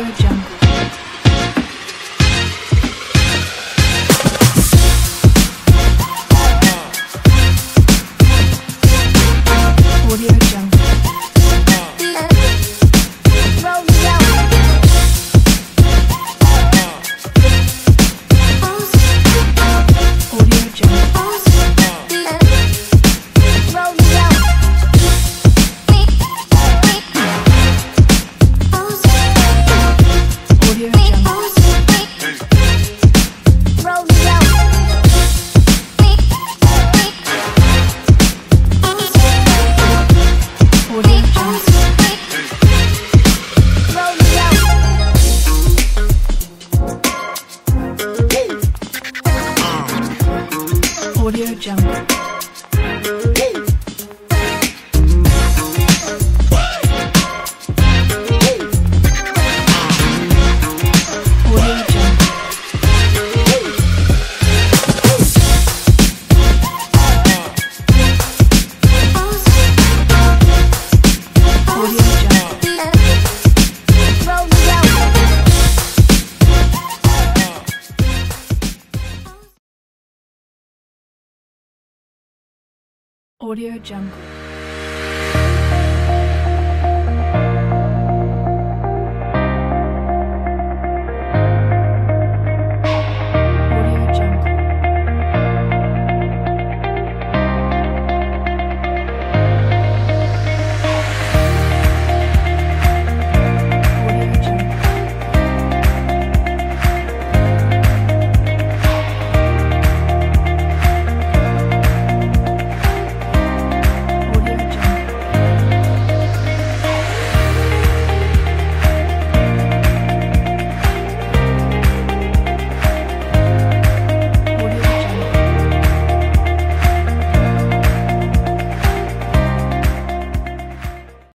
Radio job. 这样。Audio Jungle.